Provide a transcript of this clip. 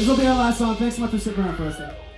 This will be our last song. Thanks so much for sitting around for us.